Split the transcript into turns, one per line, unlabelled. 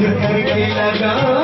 मधुर लगा